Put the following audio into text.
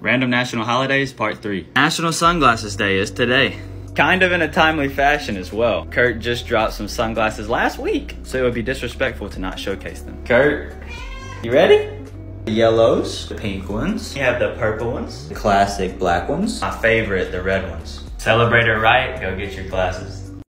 Random National Holidays, Part 3. National Sunglasses Day is today. Kind of in a timely fashion as well. Kurt just dropped some sunglasses last week, so it would be disrespectful to not showcase them. Kurt, you ready? The yellows, the pink ones, You have the purple ones. the classic black ones. My favorite, the red ones. Celebrate it right, go get your glasses.